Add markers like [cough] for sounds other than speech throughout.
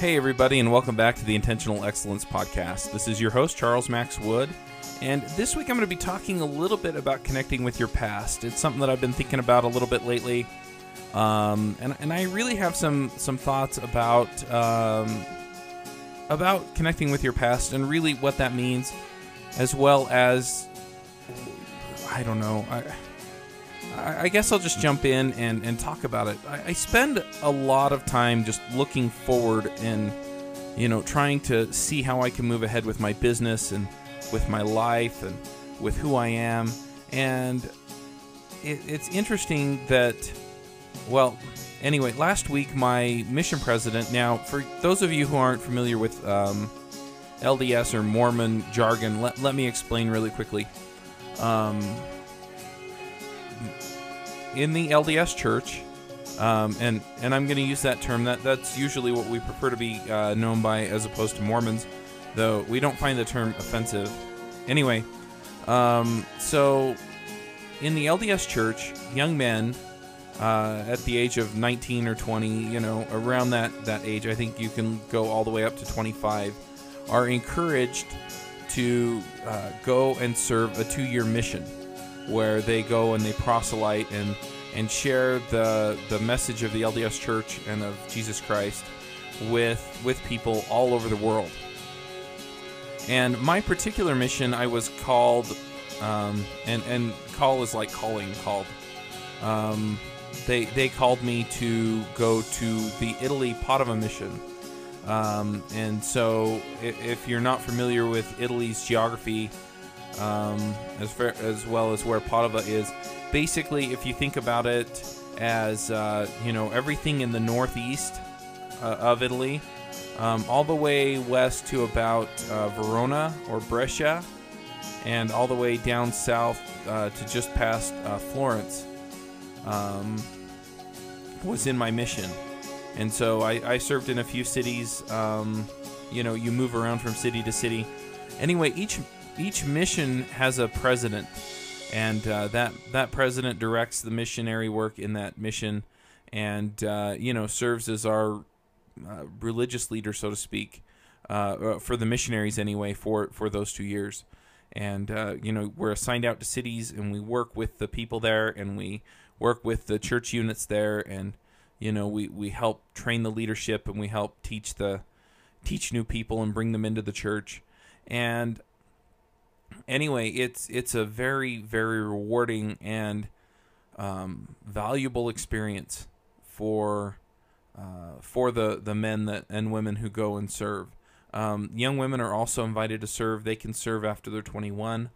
Hey, everybody, and welcome back to the Intentional Excellence Podcast. This is your host, Charles Max Wood, and this week I'm going to be talking a little bit about connecting with your past. It's something that I've been thinking about a little bit lately, um, and, and I really have some some thoughts about um, about connecting with your past and really what that means, as well as I don't know. I, I guess I'll just jump in and, and talk about it. I, I spend a lot of time just looking forward and, you know, trying to see how I can move ahead with my business and with my life and with who I am. And it, it's interesting that, well, anyway, last week my mission president, now, for those of you who aren't familiar with um, LDS or Mormon jargon, let, let me explain really quickly. Um, in the LDS Church, um, and and I'm going to use that term. That that's usually what we prefer to be uh, known by, as opposed to Mormons, though we don't find the term offensive. Anyway, um, so in the LDS Church, young men uh, at the age of 19 or 20, you know, around that that age, I think you can go all the way up to 25, are encouraged to uh, go and serve a two-year mission where they go and they proselyte and and share the the message of the LDS Church and of Jesus Christ with with people all over the world. And my particular mission, I was called, um, and and call is like calling called. Um, they they called me to go to the Italy Padova mission. Um, and so, if, if you're not familiar with Italy's geography, um, as, fair, as well as where Padova is. Basically, if you think about it as uh, you know everything in the northeast uh, of Italy, um, all the way west to about uh, Verona or Brescia, and all the way down south uh, to just past uh, Florence, um, was in my mission. And so I, I served in a few cities. Um, you know, you move around from city to city. Anyway, each each mission has a president, and uh, that that president directs the missionary work in that mission, and uh, you know serves as our uh, religious leader, so to speak, uh, uh, for the missionaries anyway for for those two years. And uh, you know we're assigned out to cities, and we work with the people there, and we work with the church units there, and you know we we help train the leadership, and we help teach the teach new people and bring them into the church. And anyway, it's it's a very very rewarding and um, valuable experience for uh, for the the men that and women who go and serve. Um, young women are also invited to serve. They can serve after they're 21.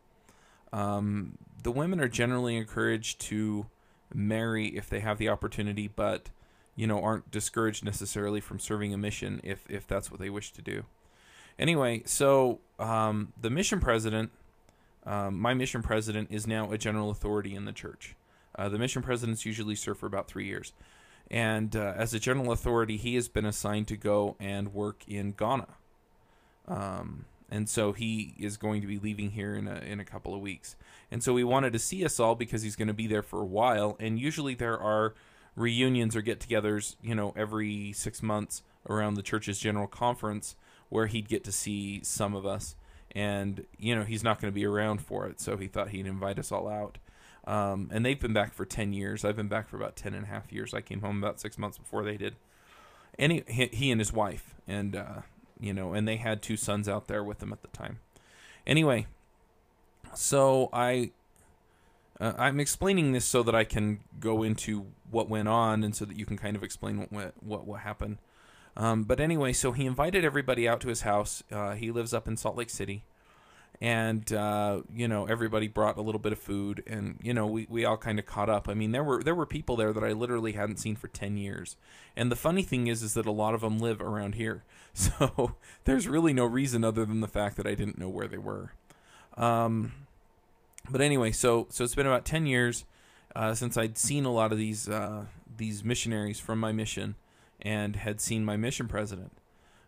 Um, the women are generally encouraged to marry if they have the opportunity, but you know aren't discouraged necessarily from serving a mission if if that's what they wish to do. Anyway, so um, the mission president um, my mission president is now a general authority in the church. Uh, the mission presidents usually serve for about three years. And uh, as a general authority, he has been assigned to go and work in Ghana. Um, and so he is going to be leaving here in a, in a couple of weeks. And so he wanted to see us all because he's going to be there for a while. And usually there are reunions or get togethers, you know, every six months around the church's general conference where he'd get to see some of us and you know he's not going to be around for it. So he thought he'd invite us all out. Um, and they've been back for 10 years. I've been back for about 10 and a half years. I came home about six months before they did. And he, he and his wife and uh, you know and they had two sons out there with them at the time. Anyway so i uh, i'm explaining this so that i can go into what went on and so that you can kind of explain what what what, what happened. Um, but anyway, so he invited everybody out to his house. Uh, he lives up in Salt Lake City. And uh, you know everybody brought a little bit of food, and you know we, we all kind of caught up. I mean there were there were people there that I literally hadn't seen for ten years, and the funny thing is is that a lot of them live around here, [laughs] so there's really no reason other than the fact that I didn't know where they were. Um, but anyway, so so it's been about ten years uh, since I'd seen a lot of these uh, these missionaries from my mission, and had seen my mission president.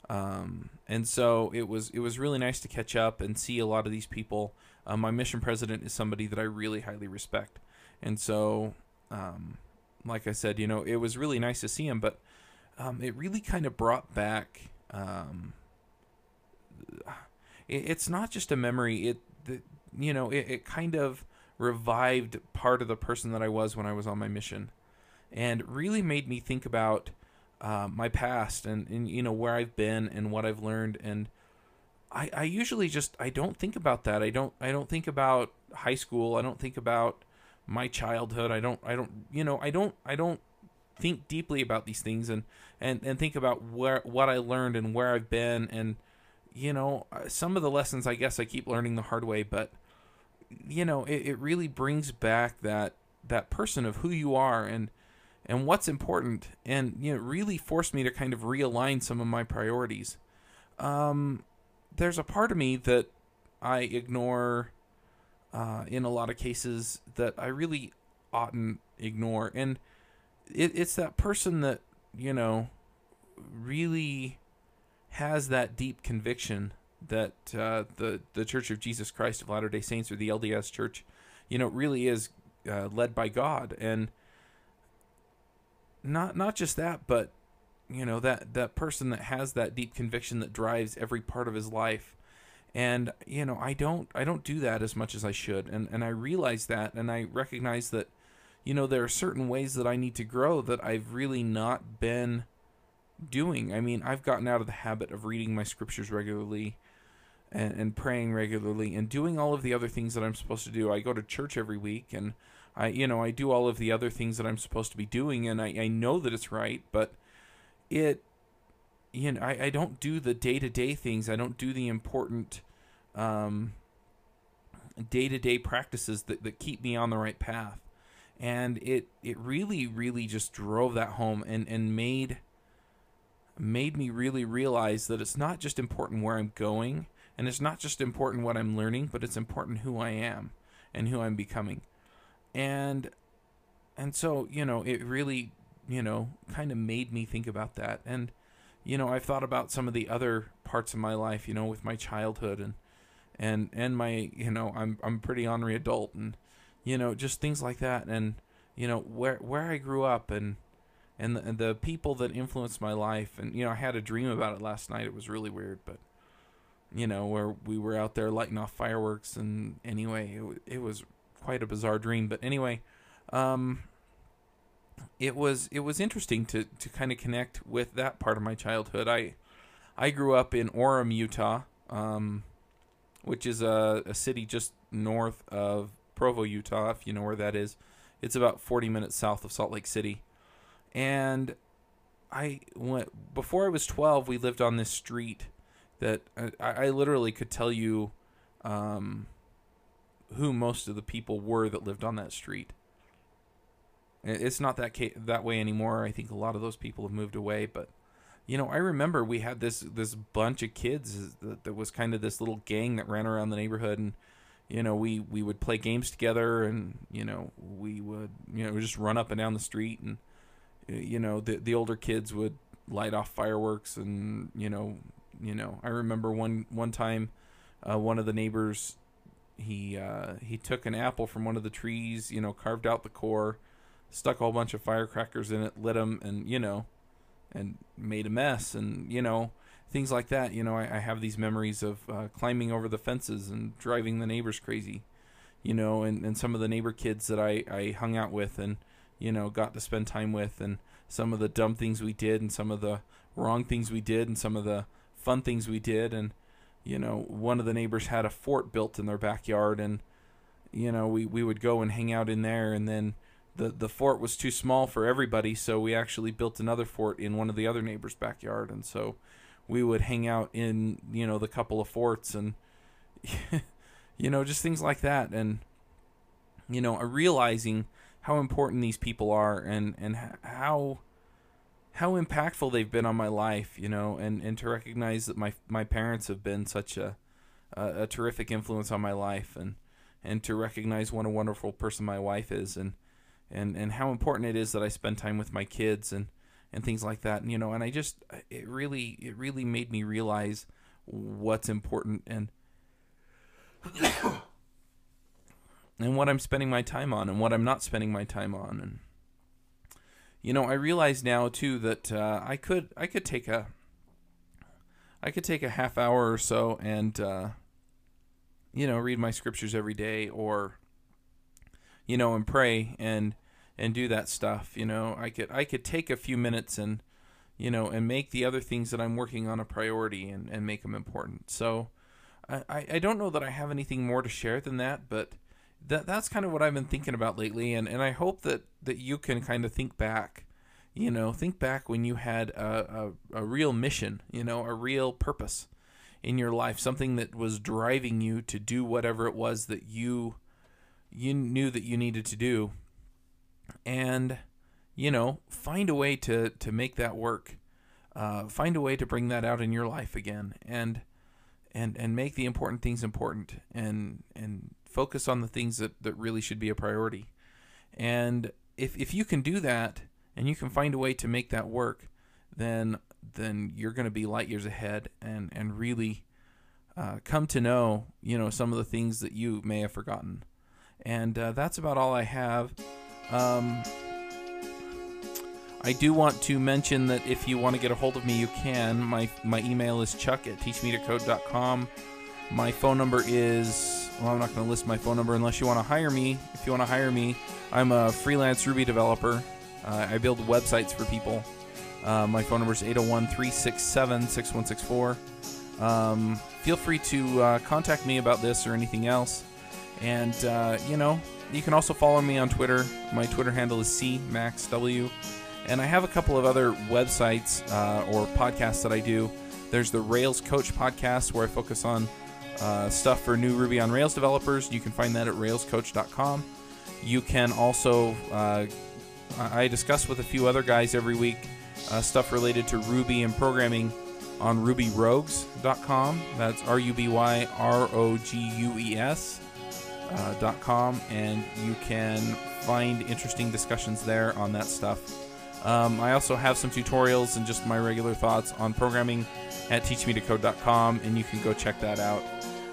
Um, and so it was it was really nice to catch up and see a lot of these people. Uh, my mission president is somebody that I really highly respect, and so um, like I said, you know, it was really nice to see him. But um, it really kind of brought back um, it, it's not just a memory. It, the, you know, it, it kind of revived part of the person that I was when I was on my mission, and really made me think about uh, my past and, and you know where I've been and what I've learned and I, I usually just I don't think about that. I don't I don't think about high school. I don't think about my childhood. I don't I don't you know I don't I don't think deeply about these things and and and think about where what I learned and where I've been and you know uh, some of the lessons I guess I keep learning the hard way, but you know it, it really brings back that that person of who you are and and what's important and you know really forced me to kind of realign some of my priorities. Um, there's a part of me that I ignore uh, in a lot of cases that I really oughtn't ignore, and it, it's that person that you know really has that deep conviction that uh, the the Church of Jesus Christ of Latter Day Saints or the LDS Church, you know, really is uh, led by God, and not not just that, but you know that that person that has that deep conviction that drives every part of his life. And you know i don't i don't do that as much as i should. And and i realize that and i recognize that you know there are certain ways that i need to grow that i've really not been doing. I mean i've gotten out of the habit of reading my scriptures regularly and, and praying regularly and doing all of the other things that i'm supposed to do. I go to church every week and i you know i do all of the other things that i'm supposed to be doing and i, I know that it's right but it you know I, I don't do the day-to-day things. I don't do the important um, day-to-day practices that, that keep me on the right path. And it it really really just drove that home and and made made me really realize that it's not just important where i'm going and it's not just important what i'm learning but it's important who i am and who i'm becoming and and so you know it really you know, kind of made me think about that. And, you know, I've thought about some of the other parts of my life, you know, with my childhood and, and, and my, you know, I'm, I'm pretty ornery adult and, you know, just things like that. And, you know, where, where I grew up and, and the, and the people that influenced my life. And, you know, I had a dream about it last night. It was really weird, but, you know, where we were out there lighting off fireworks. And anyway, it, it was quite a bizarre dream. But anyway, um, it was it was interesting to to kind of connect with that part of my childhood. I I grew up in Orem, Utah, um, which is a, a city just north of Provo, Utah, if you know where that is. It's about 40 minutes south of Salt Lake City. And I went before I was 12, we lived on this street that I, I literally could tell you um, who most of the people were that lived on that street. It's not that ca- that way anymore. I think a lot of those people have moved away, but you know, I remember we had this this bunch of kids that, that was kind of this little gang that ran around the neighborhood and you know, we we would play games together and you know, we would you know, just run up and down the street and you know, the the older kids would light off fireworks and you know, you know, I remember one one time uh, one of the neighbors he uh, he took an apple from one of the trees, you know, carved out the core stuck a whole bunch of firecrackers in it, lit them, and you know, and made a mess, and you know, things like that. You know, I, I have these memories of uh, climbing over the fences and driving the neighbors crazy. You know, and, and some of the neighbor kids that I, I hung out with and, you know, got to spend time with, and some of the dumb things we did, and some of the wrong things we did, and some of the fun things we did. And, you know, one of the neighbors had a fort built in their backyard, and, you know, we, we would go and hang out in there, and then the the fort was too small for everybody, so we actually built another fort in one of the other neighbors' backyard, and so we would hang out in you know the couple of forts and [laughs] you know just things like that, and you know realizing how important these people are and and how how impactful they've been on my life, you know, and and to recognize that my my parents have been such a a, a terrific influence on my life and and to recognize what a wonderful person my wife is and and and how important it is that I spend time with my kids and and things like that. And, you know, and I just it really it really made me realize what's important and [coughs] and what I'm spending my time on and what I'm not spending my time on and you know, I realize now too that uh, I could I could take a I could take a half hour or so and uh, you know read my scriptures every day, or you know, and pray and and do that stuff. You know, I could I could take a few minutes and you know and make the other things that I'm working on a priority and and make them important. So I I don't know that I have anything more to share than that, but that that's kind of what I've been thinking about lately, and and I hope that that you can kind of think back. You know, think back when you had a, a, a real mission, you know, a real purpose in your life, something that was driving you to do whatever it was that you you knew that you needed to do and you know find a way to to make that work uh, find a way to bring that out in your life again and and and make the important things important and and focus on the things that that really should be a priority and if if you can do that and you can find a way to make that work then then you're going to be light years ahead and and really uh, come to know you know some of the things that you may have forgotten and uh, that's about all I have. Um, I do want to mention that if you want to get a hold of me, you can. My my email is chuck at teachmetocode.com. My phone number is well, I'm not going to list my phone number unless you want to hire me. If you want to hire me, I'm a freelance Ruby developer. Uh, I build websites for people. Uh, my phone number is 801 367 6164. Um, feel free to uh, contact me about this or anything else. And, uh, you know, you can also follow me on Twitter. My Twitter handle is CMaxW. And I have a couple of other websites uh, or podcasts that I do. There's the Rails Coach podcast, where I focus on uh, stuff for new Ruby on Rails developers. You can find that at railscoach.com. You can also, uh, I discuss with a few other guys every week uh, stuff related to Ruby and programming on rubyrogues.com. That's R U B Y R O G U E S uh, .com, and you can find interesting discussions there on that stuff. Um, I also have some tutorials and just my regular thoughts on programming at teachmetocode.com, and you can go check that out.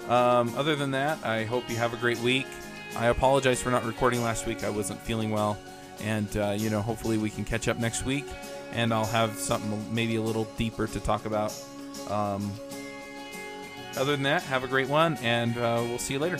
Um, other than that, I hope you have a great week. I apologize for not recording last week. I wasn't feeling well, and uh, you know, hopefully we can catch up next week, and I'll have something maybe a little deeper to talk about. Um, other than that, have a great one, and uh, we'll see you later.